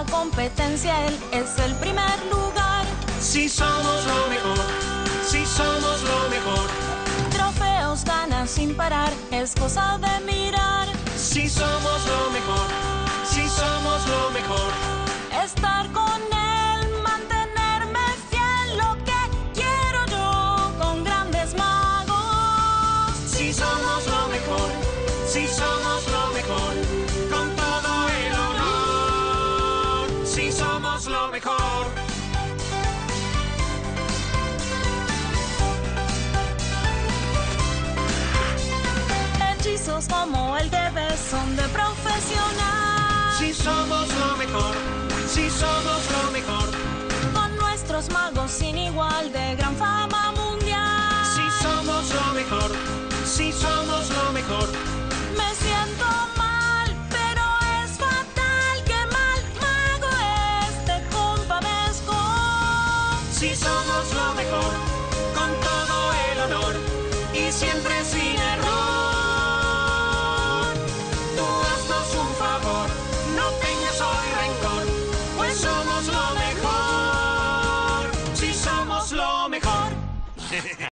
la competencia, él es el primer lugar. Si somos lo mejor, si somos lo mejor. Trofeos gana sin parar, es cosa de mirar. Si somos lo mejor, si somos lo mejor. Estar con él, mantenerme fiel, lo que quiero yo con grandes magos. Si somos lo mejor, si somos lo mejor. Si somos lo mejor. Hechizos como el de son de profesional. Si somos lo mejor, si somos lo mejor. Con nuestros magos sin igual de gran fama mundial. Si somos lo mejor, si somos lo mejor. Somos lo mejor, con todo el honor y siempre sin error. Tú haznos un favor, no tengas hoy rencor, pues somos lo mejor. Si somos lo mejor.